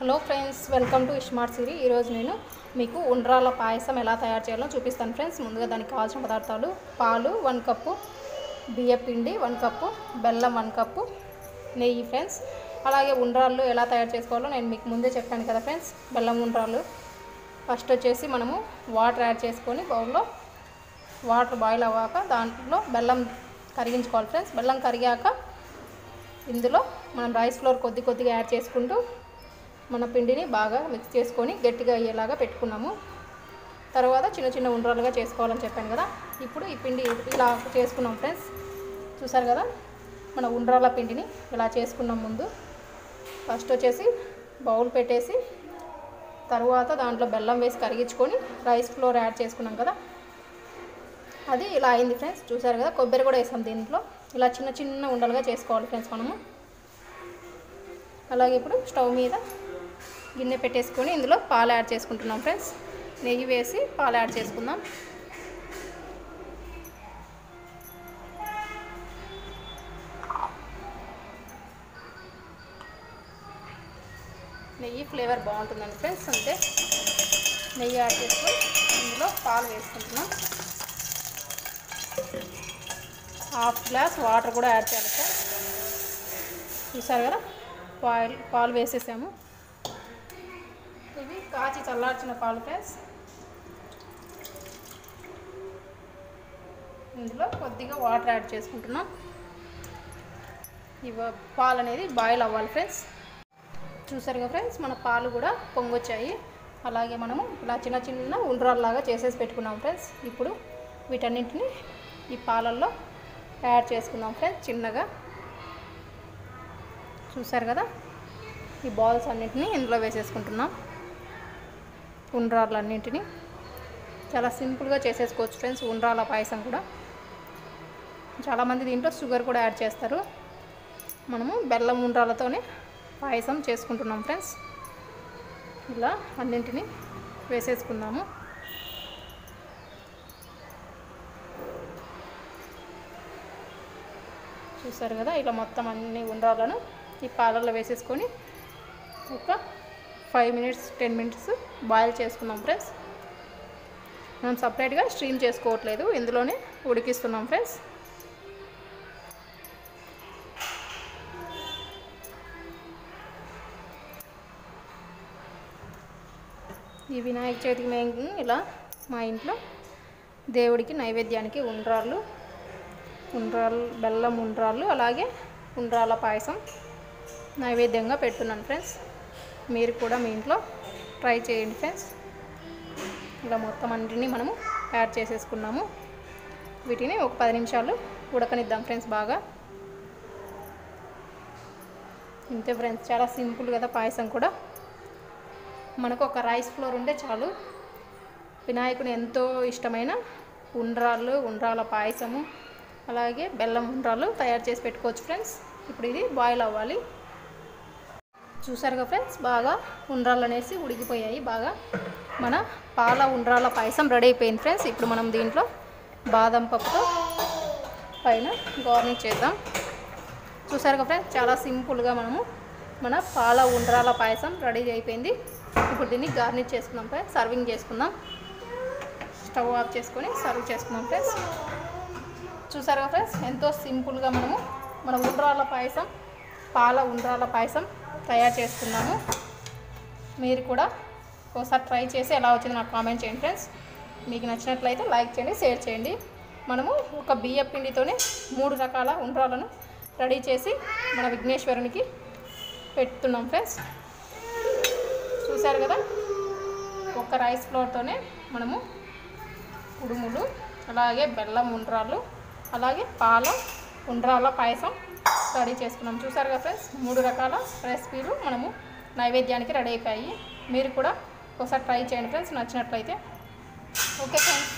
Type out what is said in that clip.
Hello friends welcome to iSmart Siri ఈరోజు నేను మీకు ఉండ్రాల పాయసం ఎలా తయారు చేయాలో చూపిస్తాను ఫ్రెండ్స్. ముందుగా దానికి కావాల్సిన పదార్థాలు పాలు వన్ కప్పు బియ్య పిండి వన్ కప్పు బెల్లం వన్ కప్పు నెయ్యి ఫ్రెండ్స్. అలాగే ఉండ్రాళ్ళు ఎలా తయారు చేసుకోవాలో నేను మీకు ముందే చెప్పాను కదా ఫ్రెండ్స్. బెల్లం ఉండ్రాళ్ళు. ఫస్ట్ వచ్చేసి మనము వాటర్ యాడ్ చేసుకొని బౌల్లో వాటర్ బాయిల్ అవ్వాక దాంట్లో బెల్లం కరిగించుకోవాలి ఫ్రెండ్స్. బెల్లం కరిగాక ఇందులో మనం రైస్ ఫ్లోర్ కొద్ది కొద్దిగా యాడ్ చేసుకుంటూ మన పిండిని బాగా మిక్స్ చేసుకొని గట్టిగా అయ్యేలాగా పెట్టుకున్నాము. తర్వాత చిన్న చిన్న ఉండ్రాలుగా చేసుకోవాలని చెప్పాను కదా. ఇప్పుడు ఈ పిండి ఇలా చేసుకున్నాం ఫ్రెండ్స్. చూసారు కదా? మన ఉండ్రాల పిండిని ఇలా చేసుకున్నాం ముందు. ఫస్ట్ వచ్చేసి బౌల్ పెట్టేసి తర్వాత దాంట్లో బెల్లం వేసి కరిగించుకొని రైస్ ఫ్లోర్ యాడ్ చేసుకున్నాం కదా. అది ఇలా అయింది ఫ్రెండ్స్. చూసారు కదా? కొబ్బరి కూడా వేసాం దీంట్లో. ఇలా చిన్న చిన్న ఉండలుగా చేసుకోవాలి ఫ్రెండ్స్ మనము. అలాగే ఇప్పుడు స్టవ్ మీద గిన్నె పెట్టేసుకొని ఇందులో పాలు యాడ్ చేసుకుంటున్నాం ఫ్రెండ్స్. నెయ్యి వేసి పాలు యాడ్ చేసుకుందాం. నెయ్యి ఫ్లేవర్ బాగుంటుందండి ఫ్రెండ్స్ అంతే. నెయ్యి యాడ్ చేసుకొని ఇందులో పాలు వేసుకుంటున్నాం. హాఫ్ గ్లాస్ వాటర్ కూడా యాడ్ చేయాలి సార్ చూసారు కదా? పాలు పాలు వేసేసాము. ఇవి కాచి చల్లార్చిన పాలు ఫ్రెండ్స్. ఇందులో కొద్దిగా వాటర్ యాడ్ చేసుకుంటున్నాం. ఇవ పాలు అనేది బాయిల్ అవ్వాలి ఫ్రెండ్స్. చూసారుగా కదా ఫ్రెండ్స్ మన పాలు కూడా పొంగొచ్చాయి. అలాగే మనము ఇలా చిన్న చిన్న ఉండ్రాల్లాగా చేసేసి పెట్టుకున్నాం ఫ్రెండ్స్. ఇప్పుడు వీటన్నింటిని ఈ పాలల్లో యాడ్ చేసుకుందాం ఫ్రెండ్స్ చిన్నగా. చూసారు కదా? ఈ బాల్స్ అన్నింటినీ ఇందులో వేసేసుకుంటున్నాం. ఉండ్రాళ్ళన్నింటినీ చాలా సింపుల్గా చేసేసుకోవచ్చు ఫ్రెండ్స్ ఉండ్రాల పాయసం కూడా. చాలామంది దీంట్లో షుగర్ కూడా యాడ్ చేస్తారు. మనము బెల్లం ఉండ్రాలతోనే పాయసం చేసుకుంటున్నాం ఫ్రెండ్స్. ఇలా అన్నింటినీ వేసేసుకుందాము. చూసారు కదా ఇలా మొత్తం అన్ని ఉండ్రాలను ఈ పాలల్లో వేసేసుకొని ఒక five minutes ten minutes boil చేసుకున్నాం ఫ్రెండ్స్. మనం సపరేట్గా స్ట్రీమ్ చేసుకోవట్లేదు ఇందులోనే ఉడికిస్తున్నాం ఫ్రెండ్స్. ఈ వినాయక చవితికి మేము ఇలా మా ఇంట్లో దేవుడికి నైవేద్యానికి ఉండ్రాళ్ళు ఉండ్రాళ్ళు బెల్లం ఉండ్రాళ్ళు అలాగే ఉండ్రాల పాయసం నైవేద్యంగా పెడుతున్నాను ఫ్రెండ్స్. మీరు కూడా మీ ఇంట్లో ట్రై చేయండి ఫ్రెండ్స్. ఇలా మొత్తం అన్నిటినీ మనము యాడ్ చేసేసుకున్నాము. వీటిని ఒక పది నిమిషాలు ఉడకనిద్దాం ఫ్రెండ్స్ బాగా. ఇంతే ఫ్రెండ్స్ చాలా సింపుల్ కదా పాయసం కూడా. మనకు ఒక రైస్ ఫ్లోర్ ఉంటే చాలు. వినాయకుని ఎంతో ఇష్టమైన ఉండ్రాళ్ళు ఉండ్రాల పాయసము అలాగే బెల్లం ఉండ్రాలు తయారు చేసి పెట్టుకోవచ్చు ఫ్రెండ్స్. ఇప్పుడు ఇది బాయిల్ అవ్వాలి. చూసారుగా ఫ్రెండ్స్? బాగా ఉండ్రాలు అనేసి ఉడికిపోయాయి. బాగా మన పాల ఉండ్రాల పాయసం రెడీ అయిపోయింది ఫ్రెండ్స్. ఇప్పుడు మనం దీంట్లో బాదం పప్పుతో పైన గార్నిష్ చేద్దాం. చూసారుగా ఫ్రెండ్స్? చాలా సింపుల్గా మనము మన పాల ఉండ్రాల పాయసం రెడీ అయిపోయింది. ఇప్పుడు దీన్ని గార్నిష్ చేసుకుందాం ఫ్రెండ్స్. సర్వింగ్ చేసుకుందాం. స్టవ్ ఆఫ్ చేసుకొని సర్వ్ చేసుకుందాం ఫ్రెండ్స్. చూసారుగా ఫ్రెండ్స్? ఎంతో సింపుల్గా మనము మన ఉండ్రాల పాయసం పాల ఉండ్రాల పాయసం తయారు చేస్తున్నాము మీరు కూడా ఒకసారి ట్రై చేసి ఎలా వచ్చిందో నాకు కామెంట్ చేయండి ఫ్రెండ్స్. మీకు నచ్చినట్లయితే లైక్ చేయండి షేర్ చేయండి. మనము ఒక బియ్య పిండితోనే మూడు రకాల ఉండ్రాలను రెడీ చేసి మన విఘ్నేశ్వరునికి పెడుతున్నాం ఫ్రెండ్స్. చూశారు కదా? ఒక రైస్ ఫ్లోర్తోనే మనము కుడుములు అలాగే బెల్లం ఉండ్రాలు అలాగే పాల ఉండ్రాల పాయసం రెడీ చేసుకున్నాం. చూసారు కదా ఫ్రెండ్స్? మూడు రకాల రెసిపీలు మనము నైవేద్యానికి రెడీ అయిపోయాయి. మీరు కూడా ఒకసారి ట్రై చేయండి ఫ్రెండ్స్. నచ్చినట్లయితే. Okay friends.